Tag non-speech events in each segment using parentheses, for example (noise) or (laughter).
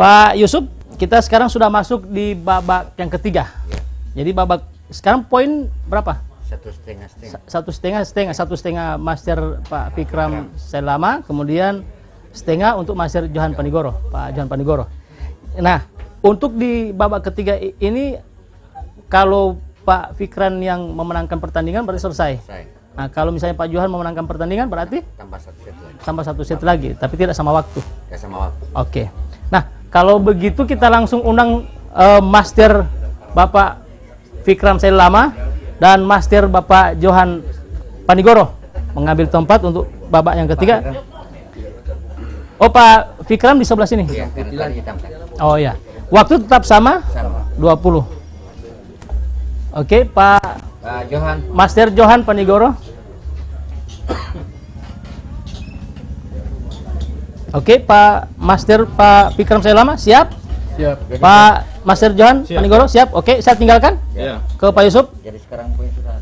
Pak Yusuf, kita sekarang sudah masuk di babak yang ketiga. Jadi babak sekarang poin berapa? Satu setengah setengah. Sa- Satu setengah, setengah, satu setengah Master Pak Fikram Selama, kemudian setengah untuk Master Johan Panigoro, Pak Johan Panigoro. Nah, untuk di babak ketiga ini, kalau Pak Fikran yang memenangkan pertandingan berarti selesai. Nah, kalau misalnya Pak Johan memenangkan pertandingan berarti tambah satu set lagi. tambah satu set lagi, tapi tidak sama waktu. Gak sama waktu. Oke. Nah, kalau begitu kita langsung undang eh, Master Bapak Fikram Selama dan Master Bapak Johan Panigoro mengambil tempat untuk babak yang ketiga. Oh, Pak Fikram di sebelah sini. Iya. Oh ya. Waktu tetap sama Sama. 20. Oke, Pak Pak Johan. Master Johan Panigoro. Oke, Pak Master Pak Fikram Selama siap? Siap. Pak Master Johan Panigoro siap? Oke, saya tinggalkan Ya. ke Pak Yusuf. Jadi sekarang poin sudah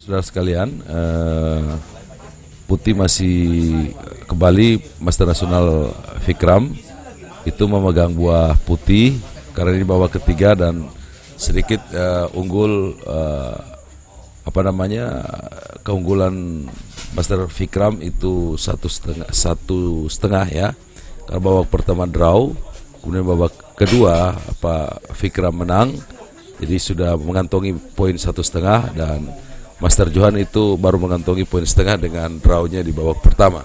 Saudara sekalian, eh, Putih masih kembali Master Nasional Fikram itu memegang buah putih karena ini babak ketiga dan sedikit eh, unggul eh, apa namanya keunggulan Master Fikram itu satu setengah satu setengah ya. Karena babak pertama draw kemudian babak kedua apa Fikram menang. Jadi sudah mengantongi poin satu setengah dan Master Johan itu baru mengantongi poin setengah dengan drawnya di babak pertama.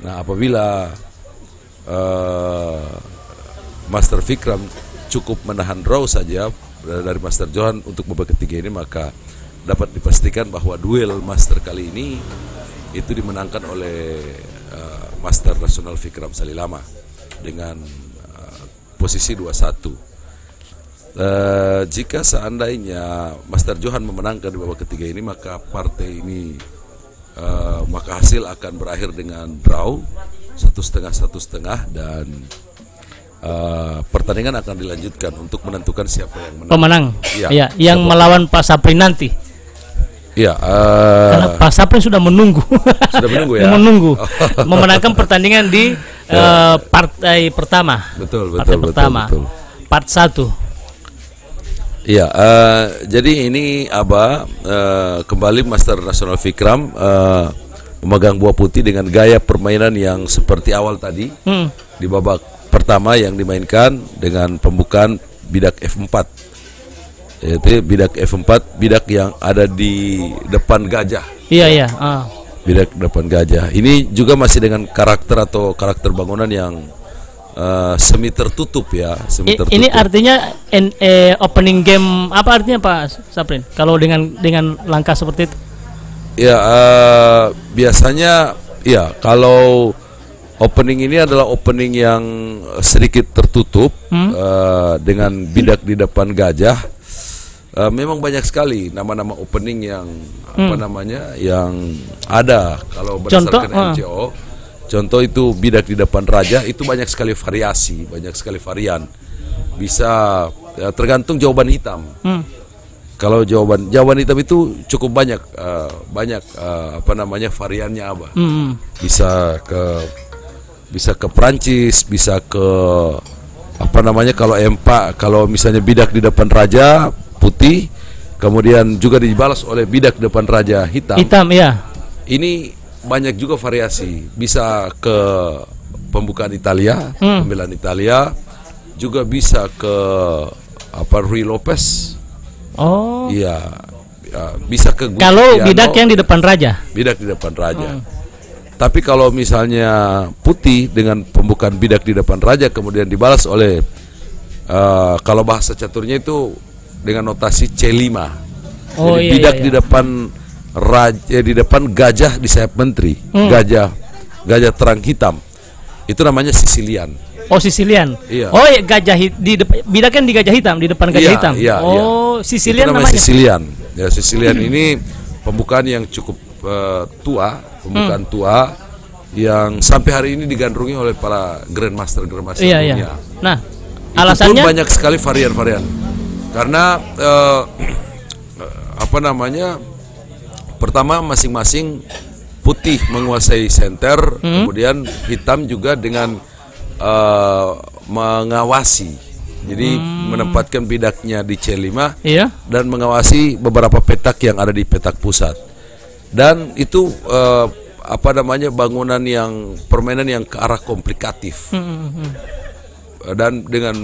Nah apabila eh, Master Fikram cukup menahan draw saja dari Master Johan untuk babak ketiga ini maka dapat dipastikan bahwa duel Master kali ini itu dimenangkan oleh eh, Master Nasional Fikram Salilama dengan eh, posisi 2-1. Eh, jika seandainya Master Johan memenangkan di babak ketiga ini maka partai ini eh, maka hasil akan berakhir dengan draw satu setengah satu setengah dan eh, pertandingan akan dilanjutkan untuk menentukan siapa yang menang. Pemenang. Iya. Ya, yang melawan Pak Saprin nanti. Iya, eh, Karena Pak Saprin sudah menunggu. Sudah menunggu (laughs) ya? menunggu. (laughs) Memenangkan pertandingan di eh, partai pertama. betul partai betul betul pertama. betul. Part 1. Iya, eh, jadi ini Aba eh, kembali Master Nasional Fikram eh, memegang buah putih dengan gaya permainan yang seperti awal tadi Hmm. di babak pertama yang dimainkan dengan pembukaan bidak F4. Yaitu bidak F4, bidak yang ada di depan gajah. Iya, iya. ah. Bidak depan gajah. Ini juga masih dengan karakter atau karakter bangunan yang eh, semi tertutup ya, semi I- tertutup. ini artinya en- eh, opening game apa artinya Pak Saprin? Kalau dengan dengan langkah seperti itu. Ya eh, biasanya ya kalau opening ini adalah opening yang sedikit tertutup eh, dengan bidak di depan gajah. Eh, memang banyak sekali nama-nama opening yang apa namanya yang ada kalau Contoh, berdasarkan ah. MCO. Contoh itu bidak di depan raja itu banyak sekali variasi, banyak sekali varian. Bisa ya, tergantung jawaban hitam. Hmm. Kalau jawaban jawaban hitam itu cukup banyak eh, banyak eh, apa namanya variannya apa? Hmm. Bisa ke bisa ke Prancis, bisa ke apa namanya kalau empa kalau misalnya bidak di depan raja putih, kemudian juga dibalas oleh bidak di depan raja hitam. Hitam ya. Ini banyak juga variasi. Bisa ke pembukaan Italia, Hmm. pembelaan Italia, juga bisa ke apa Rui Lopez. Oh. Iya, ya, bisa ke Kalau Piano, bidak yang di depan raja. bidak di depan raja. Tapi kalau misalnya putih dengan pembukaan bidak di depan raja kemudian dibalas oleh eh, kalau bahasa caturnya itu dengan notasi C5. Oh, Jadi iya, bidak iya, di iya. depan raja di depan gajah di sayap menteri, Hmm. gajah gajah terang hitam. Itu namanya Sicilian. Oh Sicilian. Iya. Oh ya gajah di depan bidak kan di gajah hitam di depan gajah Iya, hitam. iya, oh iya. Sicilian Itu namanya, namanya. Sicilian. Ya Sicilian ini pembukaan yang cukup eh, tua, pembukaan Hmm. tua yang sampai hari ini digandrungi oleh para grandmaster grandmaster Iya dunia. iya. Nah Itu alasannya pun banyak sekali varian-varian. Karena eh, (clears throat) apa namanya? Pertama masing-masing putih menguasai center, Hmm. kemudian hitam juga dengan eh, mengawasi. Jadi Hmm. menempatkan bidaknya di C5 iya. dan mengawasi beberapa petak yang ada di petak pusat. Dan itu eh, apa namanya bangunan yang permainan yang ke arah komplikatif Hmm, hmm, hmm. dan dengan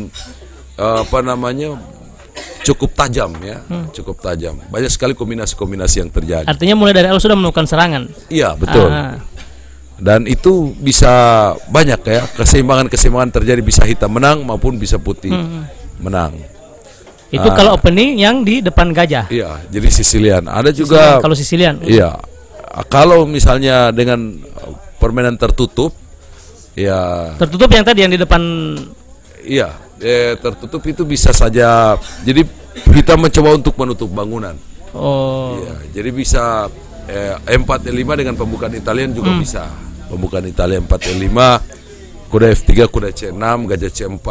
eh, apa namanya cukup tajam ya, cukup tajam. Banyak sekali kombinasi-kombinasi yang terjadi. Artinya mulai dari awal sudah melakukan serangan. Iya betul. Ah. Dan itu bisa banyak ya keseimbangan-keseimbangan terjadi bisa hitam menang maupun bisa putih menang. Itu Ah. kalau opening yang di depan gajah. Iya, jadi Sicilian. Ada juga Kalau Sicilian. Iya. Kalau misalnya dengan uh, permainan tertutup, ya, Tertutup yang tadi yang di depan. iya, eh, tertutup itu bisa saja. Jadi kita mencoba untuk menutup bangunan. Oh. Iya, jadi bisa eh, 4 L5 dengan pembukaan Italian juga bisa. Pembukaan Italia 4 L5, kuda F3, kuda C6, gajah C4.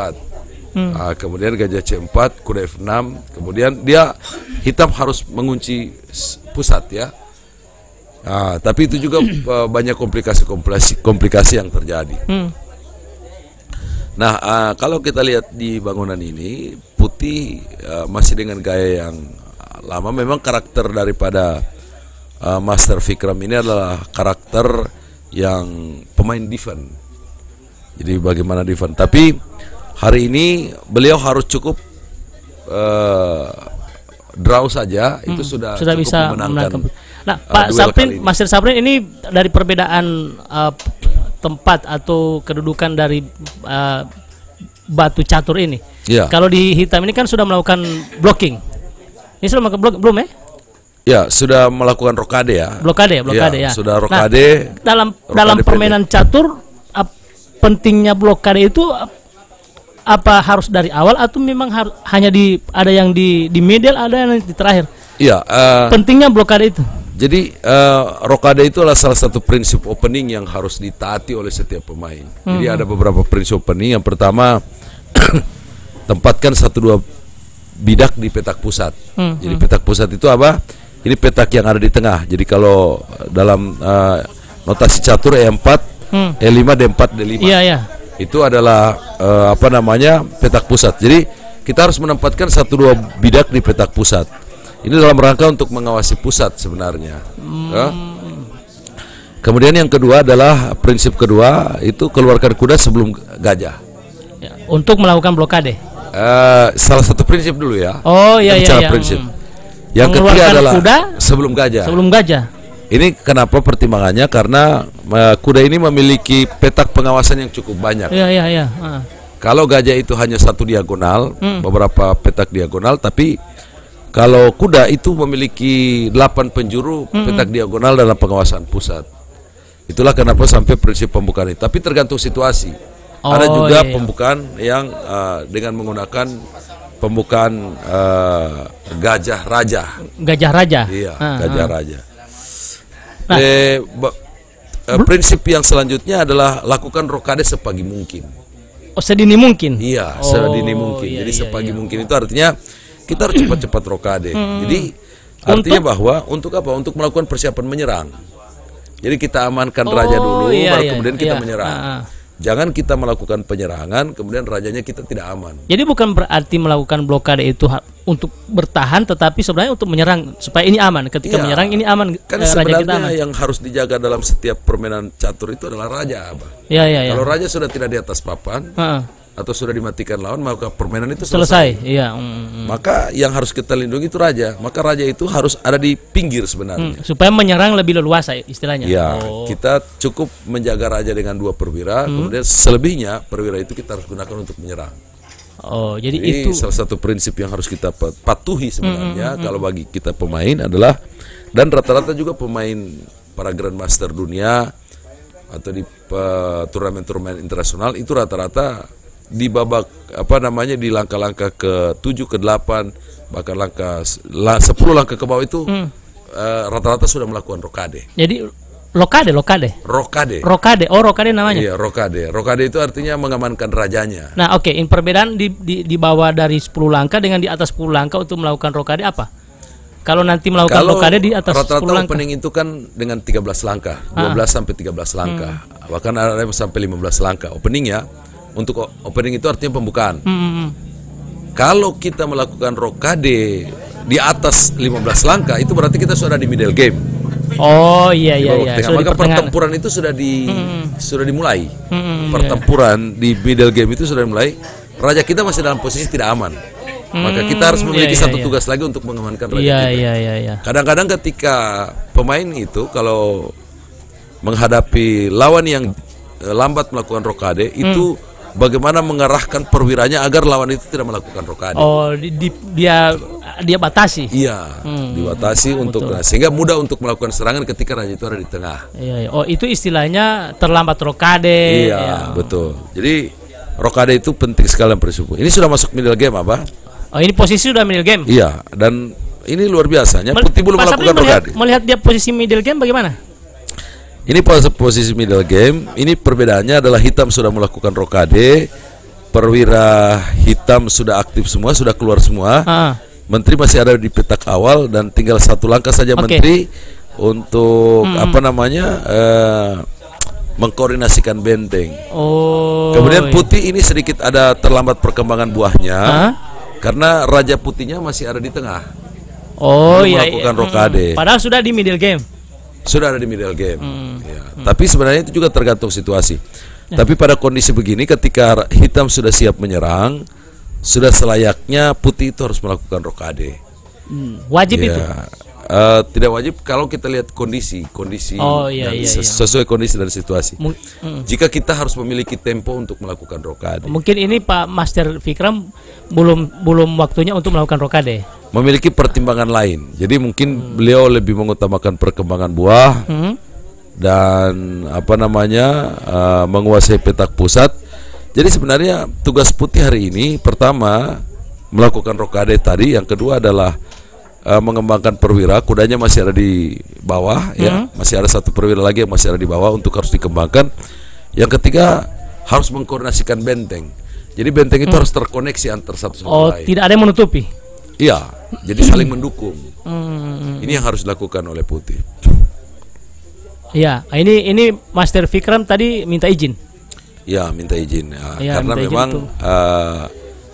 Ah, kemudian gajah C4, kuda F6, kemudian dia hitam harus mengunci pusat ya. Ah, tapi itu juga (clears throat) eh, banyak komplikasi-komplikasi komplikasi yang terjadi. Hmm. Nah, ah, kalau kita lihat di bangunan ini, putih ah, masih dengan gaya yang lama. Memang karakter daripada ah, Master Vikram ini adalah karakter yang pemain defense. Jadi bagaimana defense. Tapi hari ini beliau harus cukup eh, draw saja, itu sudah sudah cukup bisa memenangkan. menangkan. Nah, uh, Pak Saprin, ini. Master Saprin ini dari perbedaan uh, tempat atau kedudukan dari uh, batu catur ini. Iya. Kalau di hitam ini kan sudah melakukan blocking. Ini sudah melakukan blok belum ya? Ya, sudah melakukan rokade ya. Blokade, blokade ya. Ya, sudah Nah, rokade. dalam Rokade dalam pendek. permainan catur ap- pentingnya blokade itu ap- apa harus dari awal atau memang harus hanya di ada yang di di middle ada yang di terakhir. Iya, eh, Pentingnya blokade itu. Jadi eh, rokade itu adalah salah satu prinsip opening yang harus ditaati oleh setiap pemain. Jadi ada beberapa prinsip opening. Yang pertama (clears throat) tempatkan satu dua bidak di petak pusat. Jadi petak pusat itu apa? Ini petak yang ada di tengah. Jadi kalau dalam eh, notasi catur E4, E5, D4, D5 Iya, iya. itu adalah eh, apa namanya petak pusat. Jadi kita harus menempatkan satu dua bidak di petak pusat. Ini dalam rangka untuk mengawasi pusat sebenarnya. Ya. Kemudian yang kedua adalah prinsip kedua itu keluarkan kuda sebelum gajah. Ya, untuk melakukan blokade. Eh, salah satu prinsip dulu ya. Oh, iya, Kita iya, iya. prinsip. Hmm. Yang ketiga adalah kuda sebelum gajah. Sebelum gajah. Ini kenapa pertimbangannya? Karena eh, kuda ini memiliki petak pengawasan yang cukup banyak. Iya, iya, iya. Ah. Kalau gajah itu hanya satu diagonal, Hmm. beberapa petak diagonal, tapi kalau kuda itu memiliki delapan penjuru Hmm. petak diagonal dalam pengawasan pusat. Itulah kenapa sampai prinsip pembukaan ini. Tapi tergantung situasi. Ada Oh, juga iya, iya. pembukaan yang uh, dengan menggunakan pembukaan uh, gajah raja. Gajah raja. Iya, Ah, gajah ah. raja. Nah. Eh, eh, prinsip yang selanjutnya adalah lakukan rokade sepagi mungkin. Oh, sedini mungkin. Iya, Oh, sedini mungkin. iya, Jadi iya, sepagi iya. mungkin itu artinya kita harus cepat-cepat rokade. Jadi artinya bahwa untuk apa? Untuk melakukan persiapan menyerang. Jadi kita amankan raja Oh, dulu, iya, baru iya, kemudian kita iya. menyerang. Ah, ah. Jangan kita melakukan penyerangan, kemudian rajanya kita tidak aman. Jadi bukan berarti melakukan blokade itu ha- untuk bertahan, tetapi sebenarnya untuk menyerang supaya ini aman. Ketika Iya. menyerang ini aman, Kan eh, raja kita sebenarnya aman. yang harus dijaga dalam setiap permainan catur itu adalah raja, Abah. Iya, iya, iya. Kalau raja sudah tidak di atas papan Ah, ah. Atau sudah dimatikan lawan, maka permainan itu selesai. Iya. mm, mm. Maka yang harus kita lindungi itu raja. Maka raja itu harus ada di pinggir sebenarnya. Hmm, supaya menyerang lebih leluasa istilahnya. Ya, Oh. kita cukup menjaga raja dengan dua perwira, Hmm. kemudian selebihnya perwira itu kita harus gunakan untuk menyerang. Oh, jadi Ini itu salah satu prinsip yang harus kita pa- patuhi sebenarnya kalau bagi kita pemain adalah dan rata-rata juga pemain para grandmaster dunia atau di turnamen-turnamen internasional itu rata-rata di babak apa namanya di langkah-langkah ke 7 ke 8 bahkan langkah la, 10 langkah ke bawah itu eh, rata-rata sudah melakukan rokade. jadi lokade, lokade. Rokade. Rokade. Oh, rokade namanya. Iya, rokade. Rokade itu artinya mengamankan rajanya. Nah, oke, in perbedaan di, di di bawah dari 10 langkah dengan di atas 10 langkah untuk melakukan rokade apa? Kalau nanti melakukan Kalau rokade di atas 10 rata-rata langkah. opening itu kan dengan 13 langkah, 12 sampai 13 langkah. Bahkan ada yang sampai 15 langkah. Opening ya. Untuk opening itu artinya pembukaan. Hmm, hmm, hmm. Kalau kita melakukan rokade di atas 15 langkah itu berarti kita sudah di middle game. Oh, iya iya iya. tengah. Maka pertempuran itu sudah di sudah dimulai. Hmm, hmm, iya. Pertempuran di middle game itu sudah dimulai. Raja kita masih dalam posisi tidak aman. Maka kita harus Hmm, memiliki iya, iya, satu iya. tugas lagi untuk mengamankan raja Iya kita. iya iya iya. Kadang-kadang ketika pemain itu kalau menghadapi lawan yang eh, lambat melakukan rokade itu bagaimana mengarahkan perwiranya agar lawan itu tidak melakukan rokade. Oh, di, di- dia dia batasi. Iya, dibatasi untuk nah, sehingga mudah untuk melakukan serangan ketika raja itu ada di tengah. Iya, iya. Oh, itu istilahnya terlambat rokade. iya, ya. betul. Jadi rokade itu penting sekali prinsip. Ini sudah masuk middle game apa? Oh, ini posisi sudah middle game. Iya, dan ini luar biasanya Mel- Putih belum melakukan melihat, rokade. melihat dia posisi middle game bagaimana? Ini pos- posisi middle game. Ini perbedaannya adalah hitam sudah melakukan rokade, perwira hitam sudah aktif semua, sudah keluar semua. Ah. Menteri masih ada di petak awal dan tinggal satu langkah saja Oke. menteri untuk apa namanya eh, mengkoordinasikan benteng. Oh. Kemudian iya. putih ini sedikit ada terlambat perkembangan buahnya Hah? karena raja putihnya masih ada di tengah. Oh iya. melakukan iya. rokade. Hmm. Padahal sudah di middle game. Sudah ada di middle game. Hmm. Ya. Tapi sebenarnya itu juga tergantung situasi. Tapi pada kondisi begini, ketika hitam sudah siap menyerang, sudah selayaknya putih itu harus melakukan rokade. Hmm. Wajib Ya. itu. Eh, tidak wajib kalau kita lihat kondisi, kondisi Oh, iya, dan iya, ses- iya. sesuai kondisi dan situasi. Mu- mm. Jika kita harus memiliki tempo untuk melakukan rokade, Mungkin ini Pak Master Fikram belum belum waktunya untuk melakukan rokade. memiliki pertimbangan lain. Jadi mungkin beliau lebih mengutamakan perkembangan buah Hmm? dan apa namanya uh, menguasai petak pusat. Jadi sebenarnya tugas putih hari ini pertama melakukan rokade tadi, yang kedua adalah uh, mengembangkan perwira. Kudanya masih ada di bawah, ya masih ada satu perwira lagi yang masih ada di bawah untuk harus dikembangkan. Yang ketiga harus mengkoordinasikan benteng. Jadi benteng itu harus terkoneksi antar satu sama Oh, lain. tidak ada yang menutupi. Iya, jadi saling (clears throat) mendukung. Hmm. Ini yang harus dilakukan oleh putih. Ya, ini ini Master Fikram tadi minta izin. Ya, minta izin ya. Iya, karena minta izin memang itu. eh,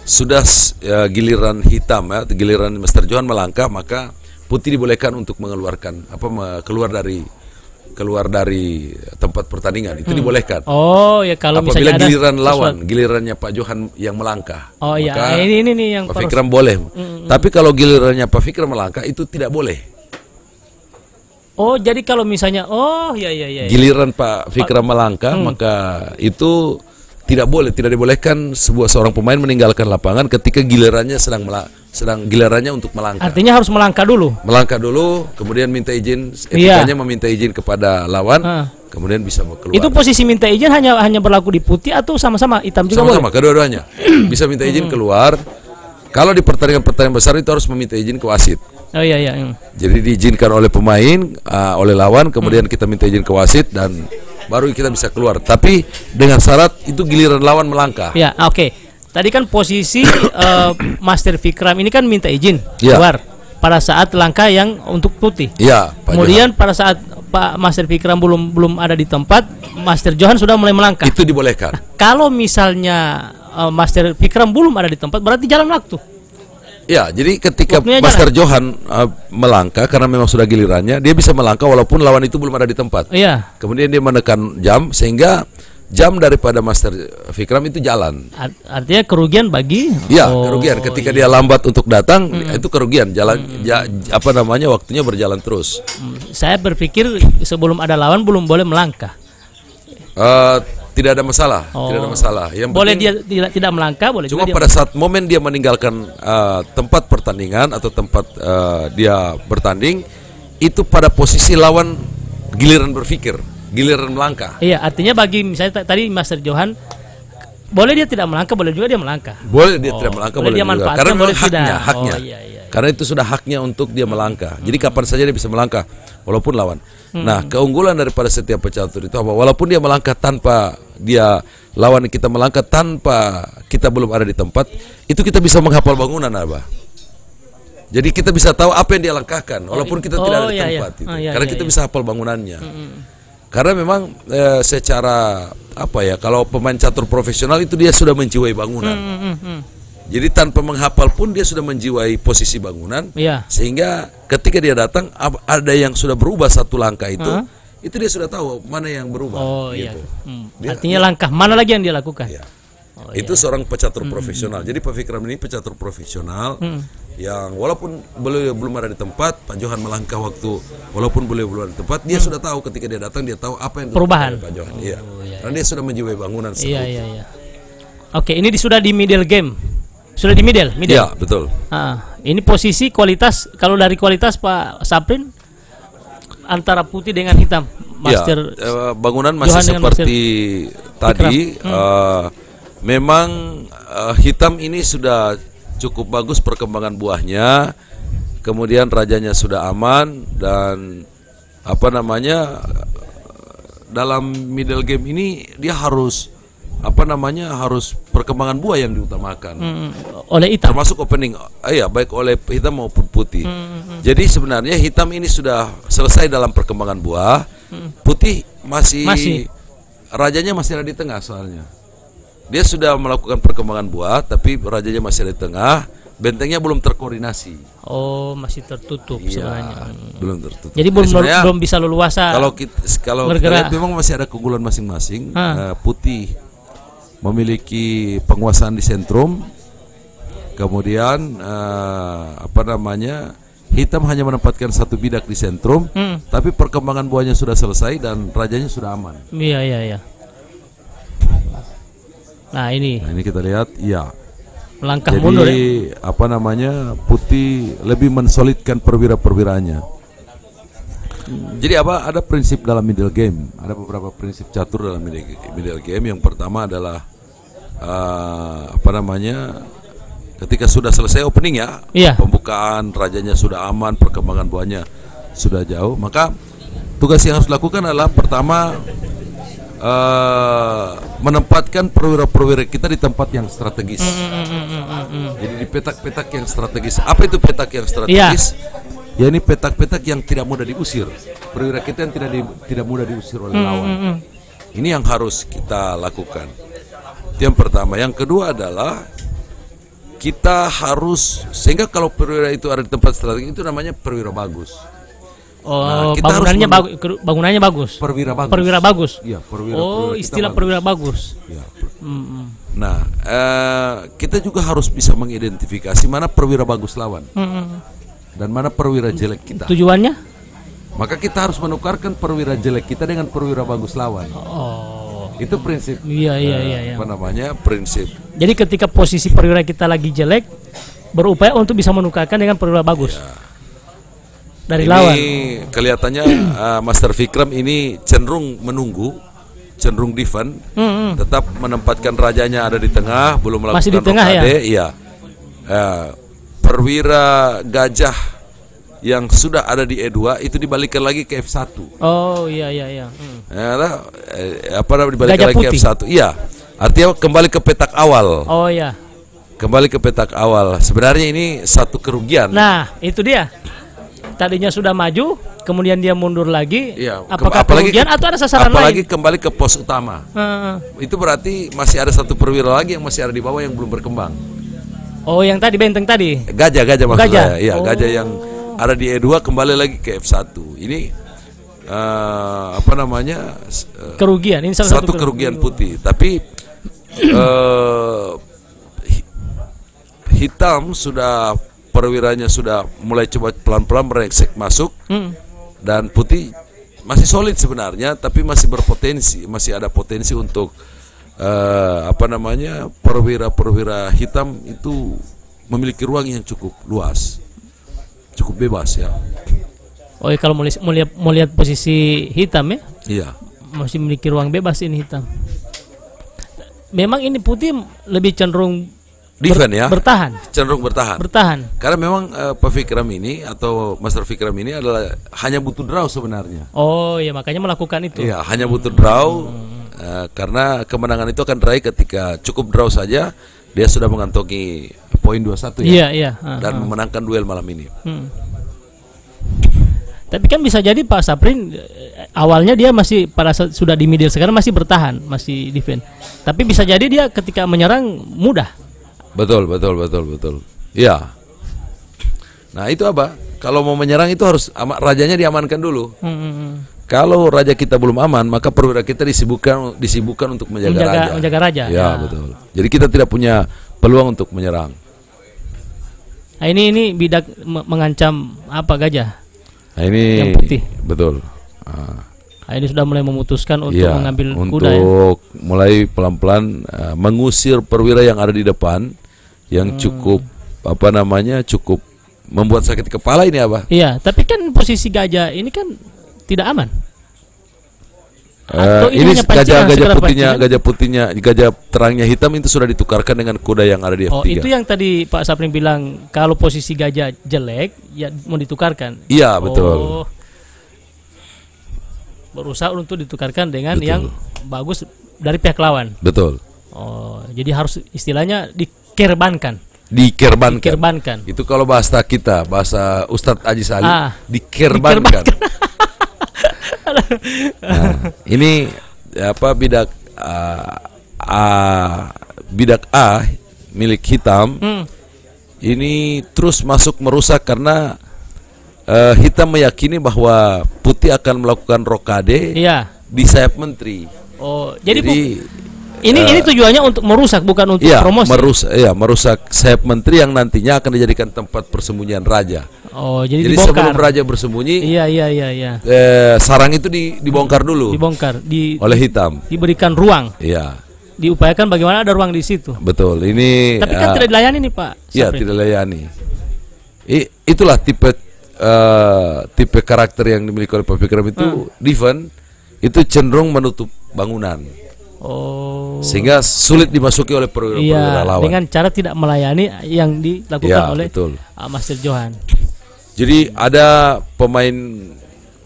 sudah ya, giliran hitam ya, giliran Mr. Johan melangkah, maka putih dibolehkan untuk mengeluarkan apa keluar dari keluar dari tempat pertandingan itu dibolehkan. Oh, ya kalau Apabila misalnya ada giliran sesuatu- lawan, gilirannya Pak Johan yang melangkah. Oh iya, maka ini ini nih yang Pak Fikram boleh. Tapi kalau gilirannya Pak Fikram melangkah itu tidak boleh. Oh, jadi kalau misalnya oh iya iya iya. Giliran Pak Fikram melangkah, Hmm. maka itu tidak boleh, tidak dibolehkan sebuah seorang pemain meninggalkan lapangan ketika gilirannya sedang mela- sedang gilirannya untuk melangkah. Artinya harus melangkah dulu. Melangkah dulu, kemudian minta izin, Iya. etikanya meminta izin kepada lawan, Ah. kemudian bisa keluar. Itu posisi minta izin hanya hanya berlaku di putih atau sama-sama hitam juga sama-sama boleh? kedua-duanya (clears throat) bisa minta izin keluar. Kalau di pertandingan-pertandingan besar itu harus meminta izin ke wasit. Oh iya iya. hmm. Jadi diizinkan oleh pemain, uh, oleh lawan, kemudian kita minta izin ke wasit dan baru kita bisa keluar. Tapi dengan syarat itu giliran lawan melangkah. Ya, oke. Tadi kan posisi (coughs) eh, Master Fikram ini kan minta izin Iya. keluar pada saat langkah yang untuk putih. Iya, Pak Kemudian pada saat Pak Master Fikram belum belum ada di tempat, Master Johan sudah mulai melangkah. Johan. itu dibolehkan. Kalau misalnya eh, Master Fikram belum ada di tempat, berarti jalan waktu. Ya, jadi ketika Waktunya Master Johan uh, melangkah karena memang sudah gilirannya, dia bisa melangkah walaupun lawan itu belum ada di tempat. Iya. Kemudian dia menekan jam sehingga jam daripada Master Fikram itu jalan. Art- artinya kerugian bagi Iya, Oh, kerugian. Ketika dia lambat untuk datang, itu kerugian. Jalan, ja- apa namanya, waktunya berjalan terus. Hmm, Saya berpikir sebelum ada lawan belum boleh melangkah. Eh, tidak ada masalah, tidak ada Oh. masalah. Yang boleh penting- dia tidak tidak melangkah, boleh Cuma pada saat momen dia meninggalkan uh, tempat pertandingan atau tempat uh, dia bertanding, itu pada posisi lawan giliran berpikir, giliran melangkah. Iya, artinya bagi misalnya ta- tadi Master Johan boleh dia tidak melangkah, boleh juga dia melangkah. Boleh dia Oh, tidak melangkah, boleh boleh, dia juga. Karena boleh haknya, tidak. haknya. Oh, iya, iya. Karena itu sudah haknya untuk dia melangkah. Jadi kapan saja dia bisa melangkah, walaupun lawan. Nah, keunggulan daripada setiap pecatur itu apa? Walaupun dia melangkah tanpa dia lawan kita melangkah tanpa kita belum ada di tempat, itu kita bisa menghafal bangunan, Abah. Jadi kita bisa tahu apa yang dia langkahkan, walaupun kita tidak ada oh, di iya, iya. tempat. itu. Ah, iya, Karena iya, kita iya. bisa hafal bangunannya. Karena memang eh, secara apa ya, kalau pemain catur profesional itu dia sudah menjiwai bangunan. Hmm, hmm, hmm. Jadi tanpa menghafal pun dia sudah menjiwai posisi bangunan. Iya. Sehingga ketika dia datang ada yang sudah berubah satu langkah itu, Hah? itu dia sudah tahu mana yang berubah. Oh iya. gitu. Hmm. Dia- Artinya langkah mana lagi yang dia lakukan? Iya. Oh, itu seorang pecatur profesional. Jadi Pak Fikram ini pecatur profesional yang walaupun belum belum ada di tempat, Pak Johan melangkah waktu walaupun beliau belum ada di tempat, dia sudah tahu ketika dia datang dia tahu apa yang Perubahan. Pak Johan. iya. Karena dia sudah menjiwai bangunan. Iya, iya, iya. Oke, ini sudah di middle game. Sudah di middle, middle. Iya, betul. Ah, ini posisi kualitas kalau dari kualitas Pak Saprin antara putih dengan hitam. Master Ya, bangunan masih Johan seperti tadi. eh, memang eh, hitam ini sudah cukup bagus perkembangan buahnya. Kemudian rajanya sudah aman dan apa namanya dalam middle game ini dia harus apa namanya harus perkembangan buah yang diutamakan Hmm, oleh hitam. termasuk opening ah, iya baik oleh hitam maupun putih. Jadi sebenarnya hitam ini sudah selesai dalam perkembangan buah, putih masih, Masih. rajanya masih ada di tengah soalnya. Dia sudah melakukan perkembangan buah, tapi rajanya masih ada di tengah, bentengnya belum terkoordinasi. Oh, masih tertutup sebenarnya. Iya, belum tertutup. Jadi belum sebenarnya belum bisa leluasa. kalau kita kalau kita lihat memang masih ada keunggulan masing-masing. Eh, putih memiliki penguasaan di sentrum. Kemudian eh, apa namanya? Hitam hanya menempatkan satu bidak di sentrum, Hmm. tapi perkembangan buahnya sudah selesai dan rajanya sudah aman. Iya, iya, iya. Nah, ini Nah, ini kita lihat, iya. melangkah Jadi mundur ya. apa namanya? Putih lebih mensolidkan perwira-perwiranya. Jadi apa? Ada prinsip dalam middle game. Ada beberapa prinsip catur dalam middle, game. Yang pertama adalah eh, apa namanya? Ketika sudah selesai opening ya, Iya. pembukaan rajanya sudah aman, perkembangan buahnya sudah jauh, maka tugas yang harus dilakukan adalah pertama eh, menempatkan perwira-perwira kita di tempat yang strategis. Hmm, Jadi di petak-petak yang strategis. Apa itu petak yang strategis? Ya ini petak-petak yang tidak mudah diusir. Perwira kita yang tidak di- tidak mudah diusir oleh lawan. Ini yang harus kita lakukan. Itu yang pertama. Yang kedua adalah kita harus sehingga kalau perwira itu ada di tempat strategis itu namanya perwira bagus. Oh, Nah, kita harus bangunannya bagus, bangunannya bagus. Perwira bagus. Perwira bagus. Iya, perwira. Oh, perwira istilah bagus. perwira bagus. Ya, Hmm, hmm. Nah, eh, kita juga harus bisa mengidentifikasi mana perwira bagus lawan Hmm, hmm. Dan mana perwira jelek kita. Tujuannya? Maka kita harus menukarkan perwira jelek kita dengan perwira bagus lawan. Oh. Itu prinsip Iya, iya, iya, iya. apa namanya? Prinsip. Jadi ketika posisi perwira kita lagi jelek, berupaya untuk bisa menukarkan dengan perwira bagus. Dari ini lawan. kelihatannya (clears throat) uh, Master Vikram ini cenderung menunggu, cenderung defend, Hmm, hmm. tetap menempatkan rajanya ada di tengah, belum melakukan Masih di tengah ya? Iya. Eh, perwira gajah yang sudah ada di E2 itu dibalikkan lagi ke F1. Oh, iya, iya, iya. Hmm. Ya, eh, apa namanya dibalikkan Gajah lagi ke putih. F1? Iya. Artinya kembali ke petak awal. Oh, iya. Kembali ke petak awal. Sebenarnya ini satu kerugian. Nah, itu dia. Tadinya sudah maju, kemudian dia mundur lagi. Iya, Apakah apalagi kerugian ke- atau ada sasaran apalagi lain? kembali ke pos utama. Heeh. Itu berarti masih ada satu perwira lagi yang masih ada di bawah yang belum berkembang. Oh, yang tadi benteng tadi. Gajah, gajah maksud Gajah? saya. Iya, Oh. gajah yang ada di E2 kembali lagi ke F1. Ini eh, apa namanya? eh, Kerugian. Ini salah satu satu kerugian putih. Tapi (clears throat) hi- hitam sudah perwiranya sudah mulai coba pelan-pelan merengsek masuk Hmm. dan putih masih solid sebenarnya, tapi masih berpotensi, masih ada potensi untuk eh, apa namanya perwira-perwira hitam itu memiliki ruang yang cukup luas, cukup bebas ya. Oh, iya, kalau mau lihat, mau lihat mau lihat posisi hitam ya, Iya, masih memiliki ruang bebas ini hitam. Memang ini putih lebih cenderung defend ya, bertahan, cenderung bertahan. bertahan. Karena memang eh, Pak Fikram ini atau Master Fikram ini adalah hanya butuh draw sebenarnya. Oh, ya makanya melakukan itu. Iya, hanya butuh draw eh, karena kemenangan itu akan diraih ketika cukup draw saja dia sudah mengantongi poin 21 ya Iya, iya. Ah, dan ah. memenangkan duel malam ini. Hmm. Tapi kan bisa jadi Pak Saprin eh, awalnya dia masih pada saat sudah di middle sekarang masih bertahan, masih defend. Tapi bisa jadi dia ketika menyerang mudah. Betul, betul, betul, betul. Iya. Nah, itu apa? Kalau mau menyerang itu harus ama- rajanya diamankan dulu. Hmm, hmm, hmm. Kalau raja kita belum aman, maka perwira kita disibukkan disibukkan untuk menjaga, Menjaga- raja. menjaga raja. Ya, Nah. betul. Jadi kita tidak punya peluang untuk menyerang. Nah, ini ini bidak me- mengancam apa gajah? Nah, ini Yang putih. Betul. Ah. Nah, ini sudah mulai memutuskan untuk Iya, mengambil untuk kuda ya. mulai pelan-pelan uh, mengusir perwira yang ada di depan yang Hmm. cukup apa namanya cukup membuat sakit kepala ini apa? Iya, tapi kan posisi gajah ini kan tidak aman. Atau ini gajah gajah putihnya pancingan? gajah putihnya gajah terangnya hitam itu sudah ditukarkan dengan kuda yang ada di F3. Oh, itu yang tadi Pak Sapring bilang kalau posisi gajah jelek ya mau ditukarkan. Iya, betul. Oh. Berusaha untuk ditukarkan dengan Betul. yang bagus dari pihak lawan. Betul. Oh, jadi harus istilahnya dikerbankan. Dikerbankan. Dikerbankan. Itu kalau bahasa kita, bahasa Ustadz Aji Salim, Ah, dikerbankan. (laughs) Nah, ini apa bidak ah, A bidak A milik hitam Hmm. ini terus masuk merusak karena eh, hitam meyakini bahwa putih akan melakukan rokade Iya. di sayap menteri. Oh, jadi, Jadi, ini ini tujuannya untuk merusak bukan untuk iya promosi. merusak iya merusak sayap menteri yang nantinya akan dijadikan tempat persembunyian raja. oh, jadi, Jadi dibongkar. sebelum raja bersembunyi Iya, iya, iya, iya. eh, sarang itu di- dibongkar dulu Dibongkar, di oleh hitam. diberikan ruang, Iya, diupayakan bagaimana ada ruang di situ. betul. Ini Tapi kan eh, tidak dilayani nih, Pak. Iya, tidak layani. I- itulah tipe eh, tipe karakter yang dimiliki oleh Pak Fikram itu Hmm. Divan itu cenderung menutup bangunan Oh. sehingga sulit dimasuki oleh perwira-perwira Iya, lawan. dengan cara tidak melayani yang dilakukan Iya, oleh betul. uh, Master Johan. Jadi ada pemain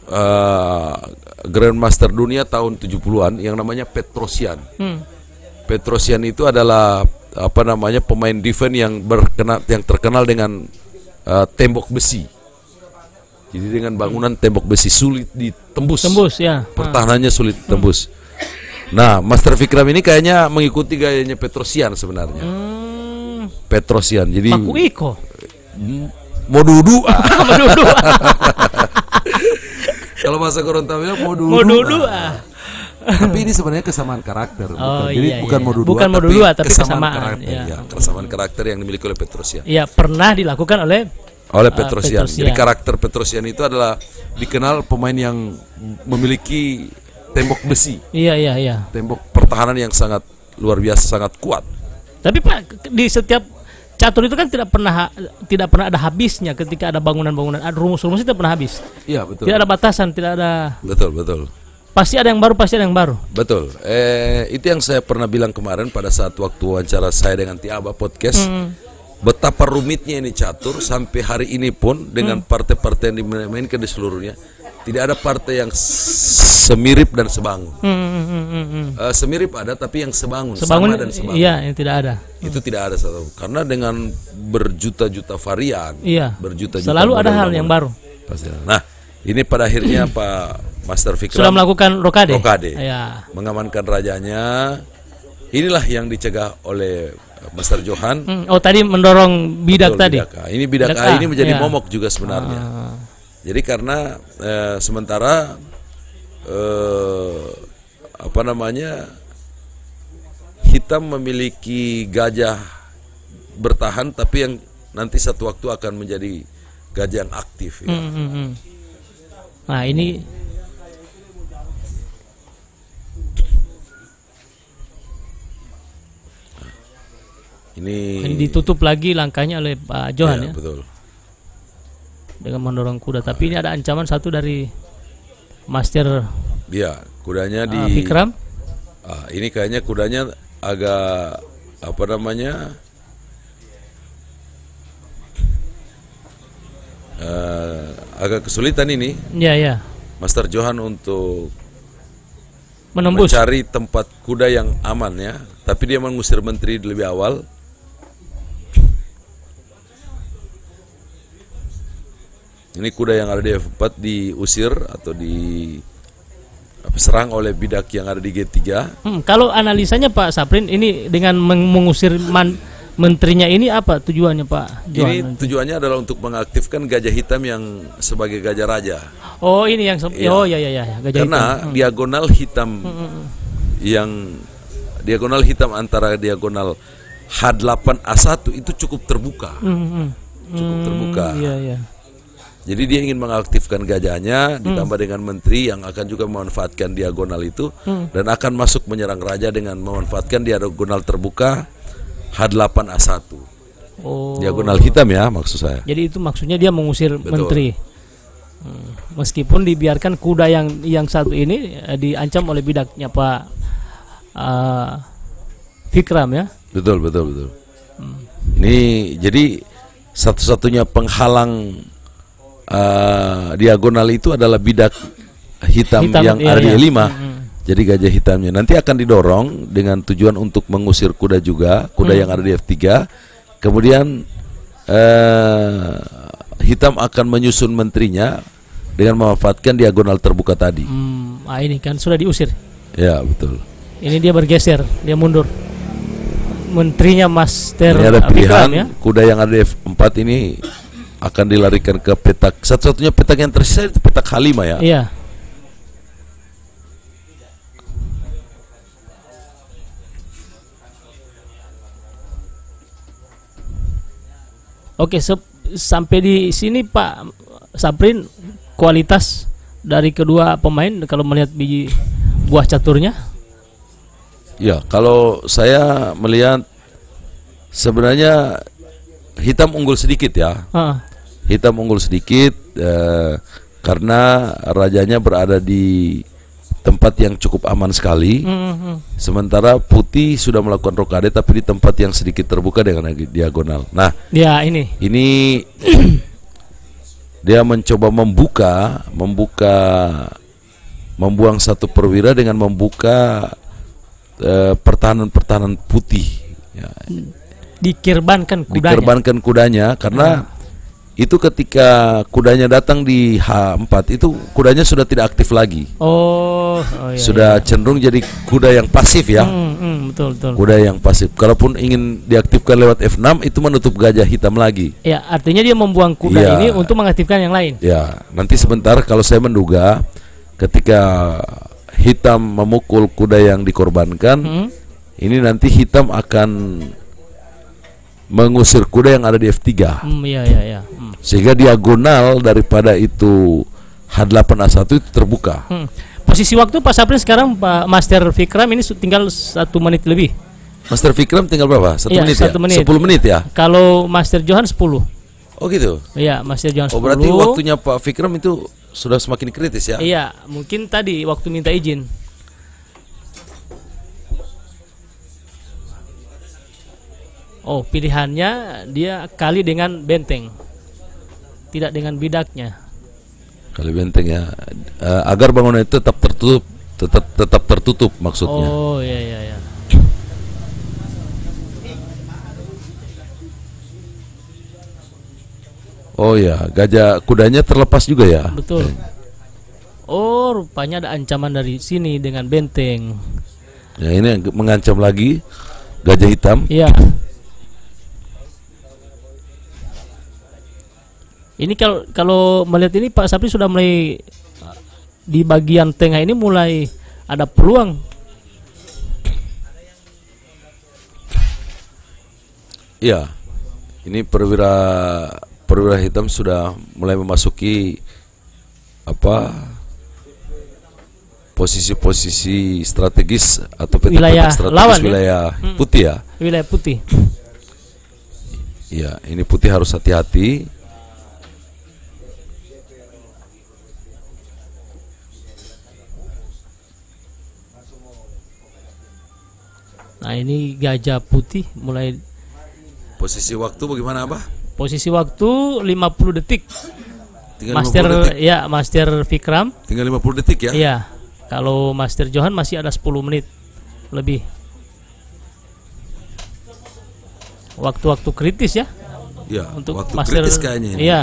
eh, Grandmaster dunia tahun 70-an yang namanya Petrosian. Hmm. Petrosian itu adalah apa namanya pemain defense yang berkenal yang terkenal dengan eh, tembok besi. Jadi dengan bangunan tembok besi sulit ditembus. Tembus ya. Pertahanannya sulit ditembus. Nah, Master Fikram ini kayaknya mengikuti gayanya Petrosian sebenarnya. Hmm. Petrosian. Jadi Paku Iko. mau duduk. (laughs) Mendudu. (laughs) Kalau bahasa Gorontalo mau duduk. Mau dudu ah. tapi ini sebenarnya kesamaan karakter Oh, bukan. jadi iya, bukan iya. modul Bukan dua, modul tapi dua, tapi kesamaan, kesamaan, karakter iya. ya, kesamaan karakter yang dimiliki oleh Petrosian Iya, pernah dilakukan oleh oleh Petrosian. Petrosian. jadi karakter Petrosian itu adalah dikenal pemain yang memiliki tembok besi Iya, iya, iya. tembok pertahanan yang sangat luar biasa sangat kuat Tapi Pak di setiap catur itu kan tidak pernah tidak pernah ada habisnya ketika ada bangunan-bangunan, ada rumus-rumus itu pernah habis. iya betul Tidak ada batasan, tidak ada betul betul pasti ada yang baru, pasti ada yang baru. betul eh itu yang saya pernah bilang kemarin pada saat waktu wawancara saya dengan Tiaba podcast Hmm. betapa rumitnya ini catur sampai hari ini pun dengan Hmm. partai-partai yang dimainkan di seluruhnya tidak ada partai yang semirip dan sebangun. Hmm, hmm, hmm, hmm, hmm. Eh, semirip ada tapi yang sebangun, Sebangun sama dan sebangun. iya, yang tidak ada. Itu tidak ada satu. Karena dengan berjuta-juta varian, Iya. berjuta-juta Selalu ada hal yang baru. Pasti. Nah, ini pada akhirnya Pak Master Fikram Sudah melakukan rokade. Rokade. Iya. mengamankan rajanya. Inilah yang dicegah oleh Master Johan. Hmm, Oh, tadi mendorong bidak Betul, tadi. bidak A. Ini bidak, Bidak A A, ini menjadi iya. momok juga sebenarnya. Ah. Jadi karena eh, sementara eh, apa namanya hitam memiliki gajah bertahan tapi yang nanti satu waktu akan menjadi gajah yang aktif. Ya. Hmm, hmm, hmm. Nah ini ini, ini ditutup lagi langkahnya oleh Pak Johan ya. ya? Betul dengan mendorong kuda. Tapi ini ada ancaman satu dari Master Iya, kudanya di uh, Fikram. Ah, ini kayaknya kudanya agak apa namanya? eh, agak kesulitan ini Ya ya, Master Johan untuk menembus. mencari tempat kuda yang aman ya. Tapi dia mengusir menteri lebih awal. Ini kuda yang ada di F4 diusir atau di serang oleh bidak yang ada di G3. Hmm, kalau analisanya Pak Saprin ini dengan meng- mengusir man- menterinya ini apa tujuannya Pak Ini Johan? tujuannya adalah untuk mengaktifkan gajah hitam yang sebagai gajah raja. Oh ini yang Iya. oh ya ya ya gajah Karena hitam. Hmm. diagonal hitam yang diagonal hitam antara diagonal H8 A1 itu cukup terbuka. Hmm, hmm. Cukup terbuka. Iya iya. Jadi dia ingin mengaktifkan gajahnya Hmm. ditambah dengan menteri yang akan juga memanfaatkan diagonal itu Hmm. dan akan masuk menyerang raja dengan memanfaatkan diagonal terbuka H8 A1. Oh. Diagonal hitam ya maksud saya. Jadi itu maksudnya dia mengusir Betul. menteri. Hmm. Meskipun dibiarkan kuda yang yang satu ini eh, diancam oleh bidaknya Pak uh, Fikram ya. Betul betul betul. Ini jadi satu-satunya penghalang eh, diagonal itu adalah bidak hitam, Hitam, yang iya, ada di iya. E5. Jadi gajah hitamnya nanti akan didorong dengan tujuan untuk mengusir kuda juga, kuda yang ada di F3. Kemudian eh, hitam akan menyusun menterinya dengan memanfaatkan diagonal terbuka tadi. Hmm, ah ini kan sudah diusir. Ya betul. Ini dia bergeser, dia mundur. Menterinya Master Ini ada uh, pilihan ya. kuda yang ada di F4 ini akan dilarikan ke petak satu-satunya petak yang tersisa itu petak H5 ya. Iya. Oke, sampai di sini Pak Saprin kualitas dari kedua pemain kalau melihat biji buah caturnya. Ya, kalau saya melihat sebenarnya hitam unggul sedikit ya. Ah, Hitam unggul sedikit eh, karena rajanya berada di tempat yang cukup aman sekali. hmm, hmm. Sementara putih sudah melakukan rokade tapi di tempat yang sedikit terbuka dengan diagonal. Nah, Ya ini. ini (coughs) dia mencoba membuka membuka membuang satu perwira dengan membuka eh, pertahanan-pertahanan putih ya, Dikirbankan kudanya. dikerbankan kudanya karena itu ketika kudanya datang di H4 itu kudanya sudah tidak aktif lagi Oh, oh iya, sudah cenderung jadi kuda yang pasif ya Hmm, hmm, betul betul. kuda yang pasif kalaupun ingin diaktifkan lewat F6 itu menutup gajah hitam lagi Ya, artinya dia membuang kuda Iya. ini untuk mengaktifkan yang lain. Ya, nanti sebentar kalau saya menduga ketika hitam memukul kuda yang dikorbankan, Hmm. ini nanti hitam akan mengusir kuda yang ada di F3. Hmm, iya iya iya. Hmm. Sehingga diagonal daripada itu H8A1 itu terbuka. Hmm. Posisi waktu Pak Saprin sekarang Pak Master Fikram ini tinggal satu menit lebih. Master Fikram tinggal berapa? Satu Iya, menit satu ya? menit. 10 menit ya? Kalau Master Johan 10. Oh gitu. Iya, Master Johan 10. Oh berarti waktunya Pak Fikram itu sudah semakin kritis ya? Iya, mungkin tadi waktu minta izin. Oh, pilihannya dia kali dengan benteng. Tidak dengan bidaknya. Kali benteng ya. Eh, agar bangunan itu tetap tertutup, tetap tetap tertutup maksudnya. Oh, iya iya iya. Oh ya, gajah kudanya terlepas juga ya. Betul. Oh, rupanya ada ancaman dari sini dengan benteng. Ya ini mengancam lagi gajah hitam. Iya. Ini kalau kalau melihat ini Pak Sapri sudah mulai di bagian tengah ini mulai ada peluang. Iya. Ini perwira perwira hitam sudah mulai memasuki apa posisi-posisi strategis atau Wilayah petak-petak strategis lawan ya? wilayah putih ya. Wilayah putih. Iya, ini putih harus hati-hati. Nah ini gajah putih mulai Posisi waktu bagaimana Abah? posisi waktu 50 detik. Tinggal Master 50 detik. ya Master Vikram. Tinggal 50 detik ya. Iya. Kalau Master Johan masih ada 10 menit lebih. Waktu-waktu kritis ya Iya, untuk waktu Master kritis kayaknya ini. Iya.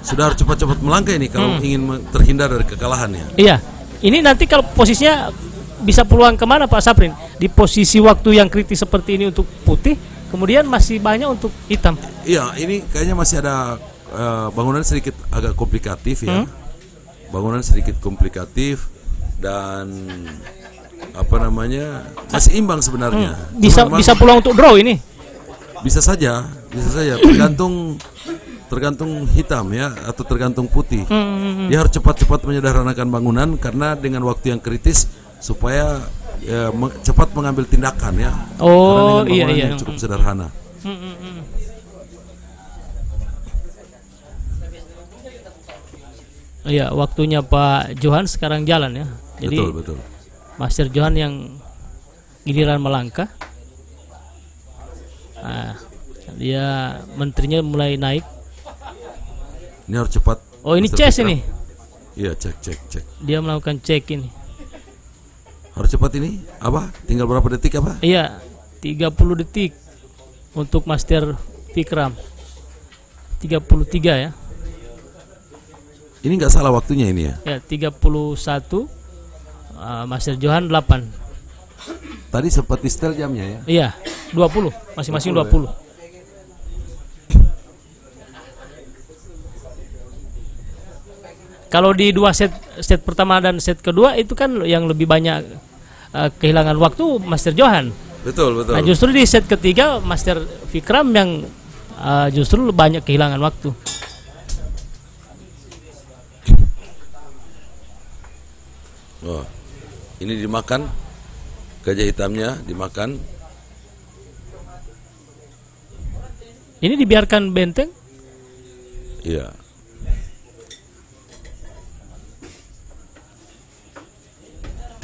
Sudah harus cepat-cepat melangkah ini kalau ingin me- terhindar dari kekalahan ya. Iya. Ini nanti kalau posisinya bisa peluang ke mana Pak Saprin? Di posisi waktu yang kritis seperti ini untuk putih, kemudian masih banyak untuk hitam. Iya, ini kayaknya masih ada eh, bangunan sedikit agak komplikatif ya. Hmm? Bangunan sedikit komplikatif dan apa namanya masih imbang sebenarnya. Hmm. Bisa memang bisa peluang untuk draw ini. bisa saja, bisa saja tergantung tergantung hitam ya atau tergantung putih. Hmm, Dia harus cepat-cepat menyederhanakan bangunan karena dengan waktu yang kritis supaya ya, me- cepat mengambil tindakan ya. Oh, Karena iya, iya. yang cukup sederhana. Iya, waktunya Pak Johan sekarang jalan ya. Jadi betul, betul. Master Johan yang giliran melangkah. Nah, dia menterinya mulai naik. Ini harus cepat. Oh, ini chess Fikram. ini. Iya, cek cek cek. Dia melakukan cek ini. Harus cepat ini. Apa? Tinggal berapa detik apa? Iya, 30 detik untuk Master Vikram. 33 ya. Ini nggak salah waktunya ini ya. Ya, 31 uh, Master Johan 8. Tadi sempat di setel jamnya ya. Iya, 20, masing-masing 20. 20 Kalau di dua set set pertama dan set kedua itu kan yang lebih banyak uh, kehilangan waktu Master Johan. Betul, betul. Nah, justru di set ketiga Master Vikram yang uh, justru banyak kehilangan waktu. Oh. Ini dimakan. Gajah hitamnya dimakan. Ini dibiarkan benteng? Iya.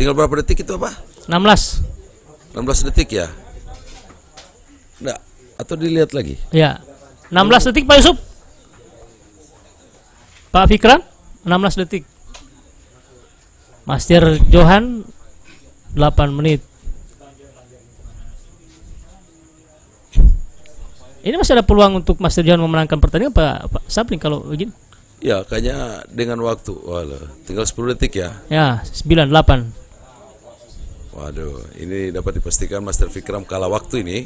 Tinggal berapa detik itu apa? 16. 16 detik ya? Enggak. Atau dilihat lagi? Ya. 16 detik Pak Yusuf. Pak Fikran 16 detik. Master Johan 8 menit. Ini masih ada peluang untuk Master Johan memenangkan pertandingan Pak, Pak Sapling kalau begini. Ya, kayaknya dengan waktu. Walah, tinggal 10 detik ya. Ya, 9 8. Waduh, ini dapat dipastikan Master Fikram kalah waktu ini.